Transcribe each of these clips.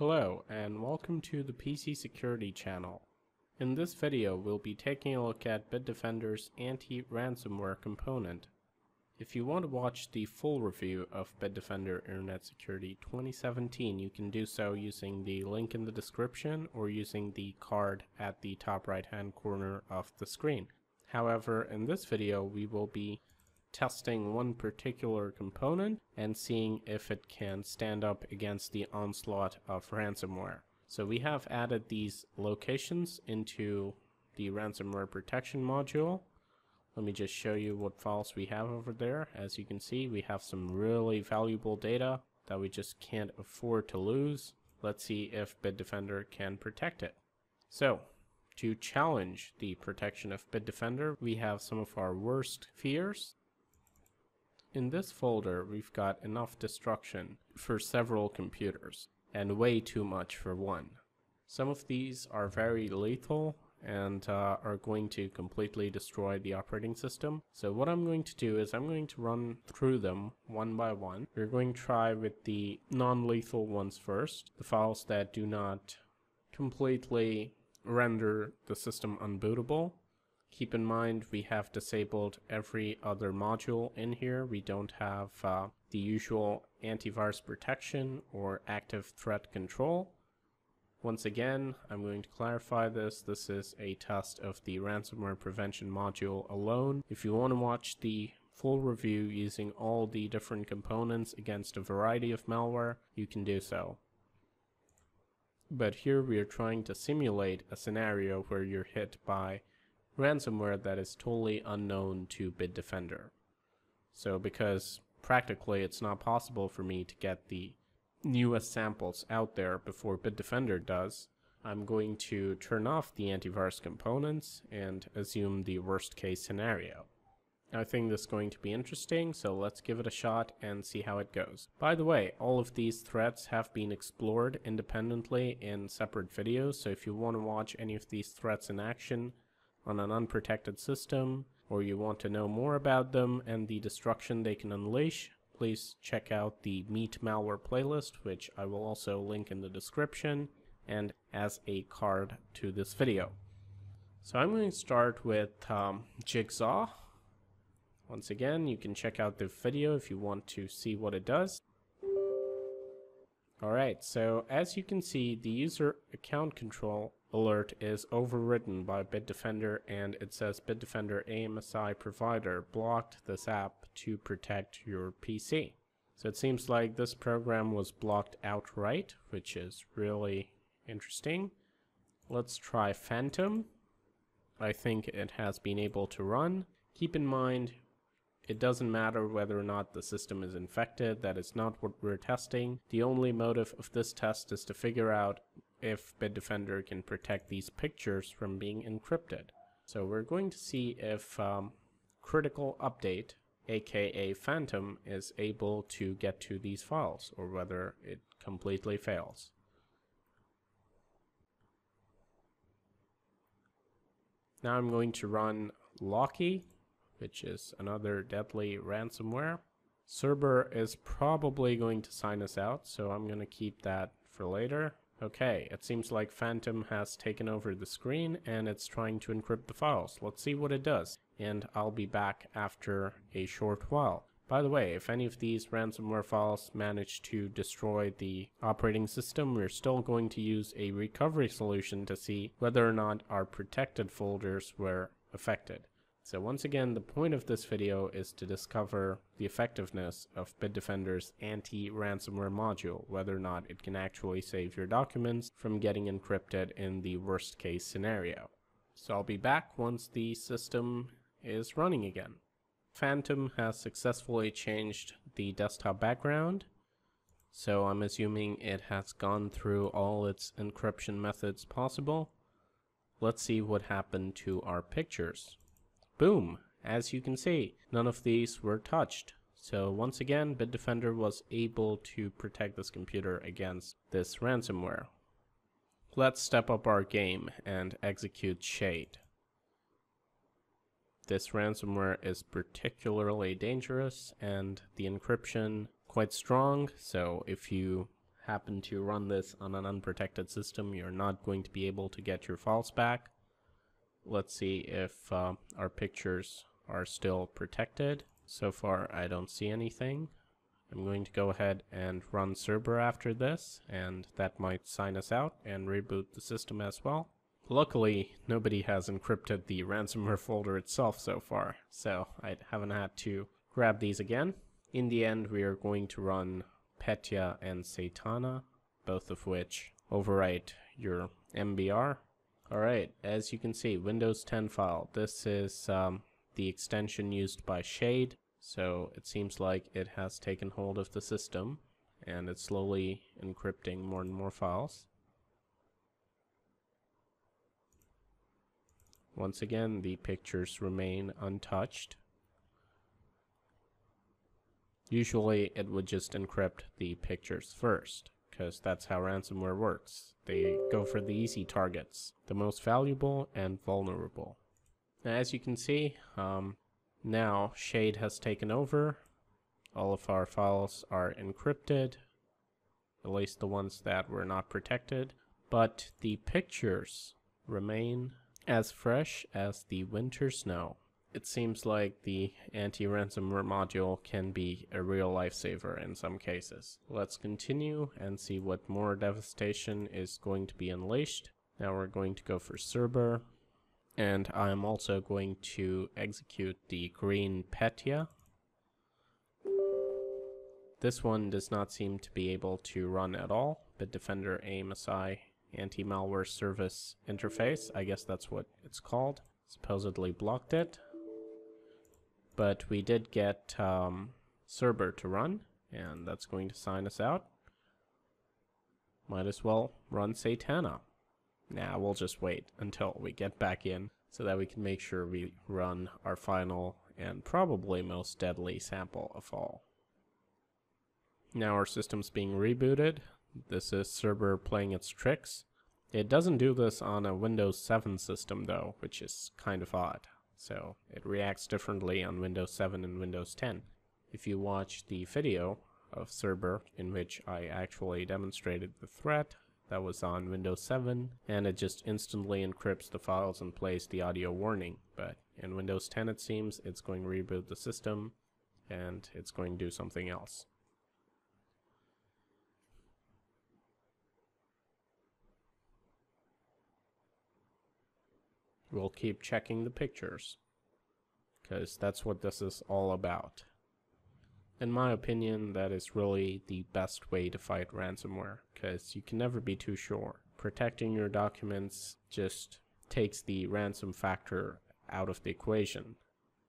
Hello and welcome to the PC Security channel. In this video we'll be taking a look at Bitdefender's anti-ransomware component. If you want to watch the full review of Bitdefender Internet Security 2017 you can do so using the link in the description or using the card at the top right hand corner of the screen. However, in this video we will be testing one particular component and seeing if it can stand up against the onslaught of ransomware. So we have added these locations into the ransomware protection module. Let me just show you what files we have over there. As you can see, we have some really valuable data that we just can't afford to lose. Let's see if Bitdefender can protect it. So to challenge the protection of Bitdefender, we have some of our worst fears in this folder, we've got enough destruction for several computers, and way too much for one. Some of these are very lethal and uh, are going to completely destroy the operating system. So what I'm going to do is I'm going to run through them one by one. We're going to try with the non-lethal ones first, the files that do not completely render the system unbootable. Keep in mind we have disabled every other module in here. We don't have uh, the usual antivirus protection or active threat control. Once again, I'm going to clarify this. This is a test of the ransomware prevention module alone. If you want to watch the full review using all the different components against a variety of malware, you can do so. But here we are trying to simulate a scenario where you're hit by ransomware that is totally unknown to Bitdefender. So because practically it's not possible for me to get the newest samples out there before Bitdefender does, I'm going to turn off the antivirus components and assume the worst case scenario. I think this is going to be interesting, so let's give it a shot and see how it goes. By the way, all of these threats have been explored independently in separate videos, so if you want to watch any of these threats in action, on an unprotected system or you want to know more about them and the destruction they can unleash, please check out the Meet Malware playlist, which I will also link in the description and as a card to this video. So I'm going to start with um, Jigsaw. Once again, you can check out the video if you want to see what it does. Alright, so as you can see, the user account control alert is overridden by Bitdefender and it says Bitdefender AMSI provider blocked this app to protect your PC. So it seems like this program was blocked outright, which is really interesting. Let's try Phantom. I think it has been able to run. Keep in mind, it doesn't matter whether or not the system is infected, that is not what we're testing. The only motive of this test is to figure out if Bitdefender can protect these pictures from being encrypted. So we're going to see if um, critical update, aka Phantom, is able to get to these files or whether it completely fails. Now I'm going to run Locky, which is another deadly ransomware. Cerber is probably going to sign us out, so I'm going to keep that for later. Okay, it seems like Phantom has taken over the screen and it's trying to encrypt the files. Let's see what it does. And I'll be back after a short while. By the way, if any of these ransomware files manage to destroy the operating system, we're still going to use a recovery solution to see whether or not our protected folders were affected. So once again, the point of this video is to discover the effectiveness of Bitdefender's anti-ransomware module, whether or not it can actually save your documents from getting encrypted in the worst case scenario. So I'll be back once the system is running again. Phantom has successfully changed the desktop background, so I'm assuming it has gone through all its encryption methods possible. Let's see what happened to our pictures. Boom! As you can see, none of these were touched. So once again, Bitdefender was able to protect this computer against this ransomware. Let's step up our game and execute Shade. This ransomware is particularly dangerous and the encryption quite strong, so if you happen to run this on an unprotected system, you're not going to be able to get your files back. Let's see if uh, our pictures are still protected. So far, I don't see anything. I'm going to go ahead and run Cerber after this, and that might sign us out and reboot the system as well. Luckily, nobody has encrypted the ransomware folder itself so far, so I haven't had to grab these again. In the end, we are going to run Petya and Satana, both of which overwrite your MBR. Alright, as you can see, Windows 10 file. This is um, the extension used by Shade, so it seems like it has taken hold of the system, and it's slowly encrypting more and more files. Once again, the pictures remain untouched. Usually it would just encrypt the pictures first, because that's how ransomware works. They go for the easy targets, the most valuable and vulnerable. Now, as you can see, um, now Shade has taken over. All of our files are encrypted, at least the ones that were not protected, but the pictures remain as fresh as the winter snow. It seems like the anti-ransomware module can be a real lifesaver in some cases. Let's continue and see what more devastation is going to be unleashed. Now we're going to go for Cerber. And I'm also going to execute the green Petya. This one does not seem to be able to run at all. Bitdefender AMSI anti-malware service interface. I guess that's what it's called. Supposedly blocked it. But we did get um, Cerber to run, and that's going to sign us out. Might as well run Satana. Nah, we'll just wait until we get back in so that we can make sure we run our final and probably most deadly sample of all. Now our system's being rebooted. This is Cerber playing its tricks. It doesn't do this on a Windows 7 system though, which is kind of odd. So it reacts differently on Windows 7 and Windows 10. If you watch the video of Cerber in which I actually demonstrated the threat, that was on Windows 7, and it just instantly encrypts the files and plays the audio warning. But in Windows 10 it seems it's going to reboot the system, and it's going to do something else. We'll keep checking the pictures because that's what this is all about. In my opinion, that is really the best way to fight ransomware because you can never be too sure. Protecting your documents just takes the ransom factor out of the equation.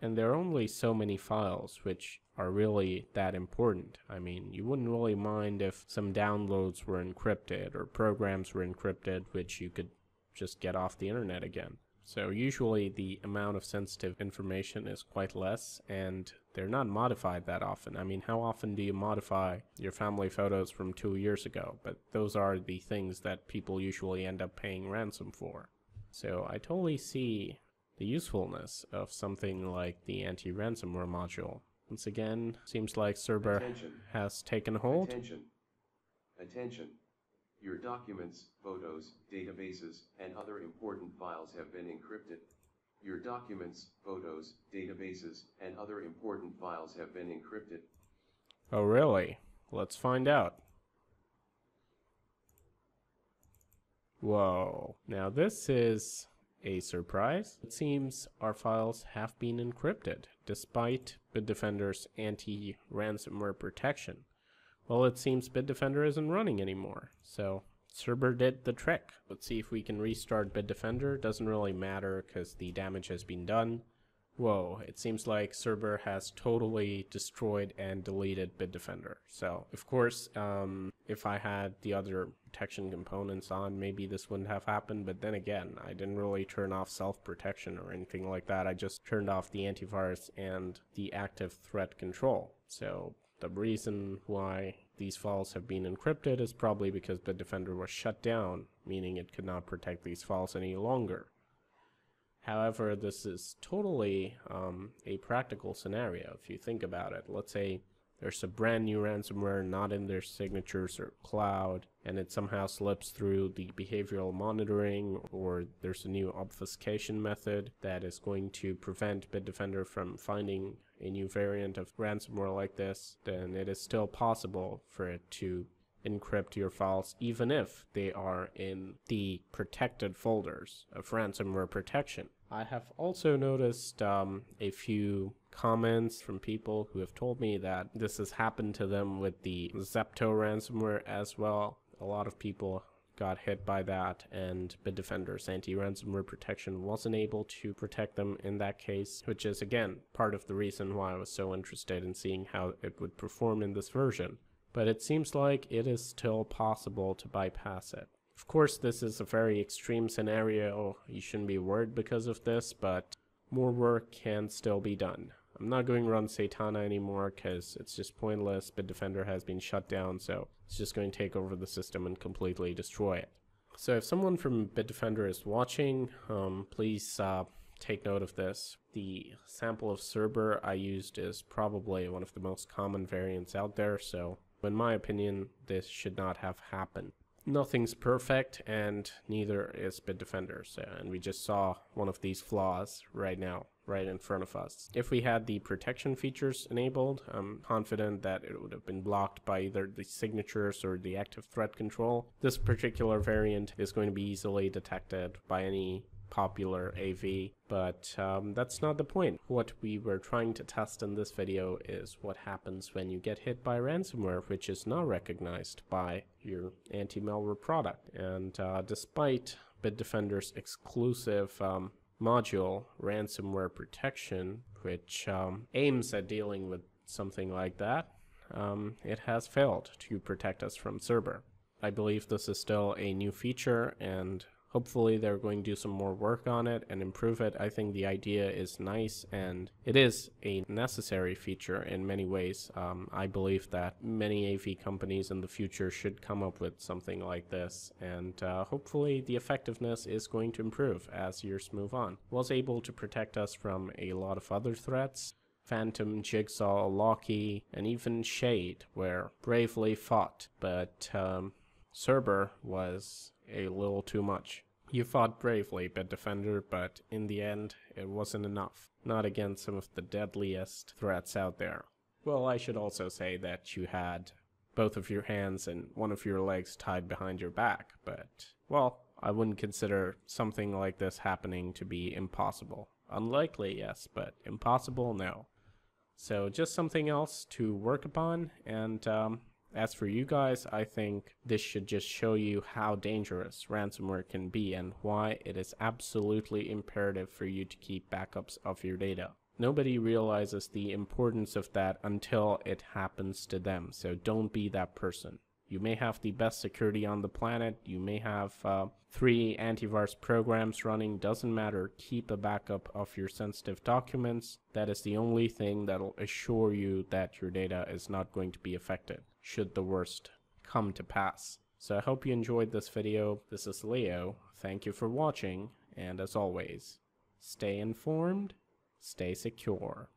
And there are only so many files which are really that important. I mean, you wouldn't really mind if some downloads were encrypted or programs were encrypted which you could just get off the internet again. So usually the amount of sensitive information is quite less and they're not modified that often. I mean, how often do you modify your family photos from two years ago? But those are the things that people usually end up paying ransom for. So I totally see the usefulness of something like the anti-ransomware module. Once again, seems like Cerber Attention. has taken hold. Attention. Attention. Your documents, photos, databases, and other important files have been encrypted. Your documents, photos, databases, and other important files have been encrypted. Oh really? Let's find out. Whoa. Now this is a surprise. It seems our files have been encrypted, despite Bitdefender's anti-ransomware protection. Well, it seems Bitdefender isn't running anymore, so Cerber did the trick. Let's see if we can restart Bitdefender. Doesn't really matter because the damage has been done. Whoa, it seems like Cerber has totally destroyed and deleted Bitdefender. So, of course, um, if I had the other protection components on, maybe this wouldn't have happened. But then again, I didn't really turn off self-protection or anything like that. I just turned off the antivirus and the active threat control. So the reason why these files have been encrypted is probably because Bitdefender was shut down, meaning it could not protect these files any longer. However, this is totally um, a practical scenario if you think about it. Let's say there's a brand new ransomware not in their signatures or cloud, and it somehow slips through the behavioral monitoring, or there's a new obfuscation method that is going to prevent Bitdefender from finding a new variant of ransomware like this, then it is still possible for it to encrypt your files even if they are in the protected folders of ransomware protection. I have also noticed um, a few comments from people who have told me that this has happened to them with the Zepto ransomware as well. A lot of people got hit by that and Bitdefender's anti-ransomware protection wasn't able to protect them in that case, which is again part of the reason why I was so interested in seeing how it would perform in this version but it seems like it is still possible to bypass it. Of course, this is a very extreme scenario. You shouldn't be worried because of this, but more work can still be done. I'm not going to run Satana anymore because it's just pointless. Bitdefender has been shut down, so it's just going to take over the system and completely destroy it. So if someone from Bitdefender is watching, um, please uh, take note of this. The sample of Cerber I used is probably one of the most common variants out there, so in my opinion, this should not have happened. Nothing's perfect, and neither is Bitdefender, so, and we just saw one of these flaws right now, right in front of us. If we had the protection features enabled, I'm confident that it would have been blocked by either the signatures or the active threat control. This particular variant is going to be easily detected by any popular AV, but um, that's not the point. What we were trying to test in this video is what happens when you get hit by ransomware, which is not recognized by your anti-malware product. And uh, despite Bitdefender's exclusive um, module, ransomware protection, which um, aims at dealing with something like that, um, it has failed to protect us from Cerber. I believe this is still a new feature and Hopefully they're going to do some more work on it and improve it. I think the idea is nice and it is a necessary feature in many ways. Um, I believe that many AV companies in the future should come up with something like this and uh, hopefully the effectiveness is going to improve as years move on. Was able to protect us from a lot of other threats Phantom, Jigsaw, Locky, and even Shade were bravely fought, but um, Cerber was a little too much. You fought bravely, Bitdefender, but in the end, it wasn't enough. Not against some of the deadliest threats out there. Well, I should also say that you had both of your hands and one of your legs tied behind your back, but, well, I wouldn't consider something like this happening to be impossible. Unlikely, yes, but impossible, no. So just something else to work upon, and um, as for you guys, I think this should just show you how dangerous ransomware can be and why it is absolutely imperative for you to keep backups of your data. Nobody realizes the importance of that until it happens to them, so don't be that person. You may have the best security on the planet, you may have uh, three antivirus programs running, doesn't matter. Keep a backup of your sensitive documents. That is the only thing that'll assure you that your data is not going to be affected should the worst come to pass. So I hope you enjoyed this video. This is Leo. Thank you for watching, and as always, stay informed, stay secure.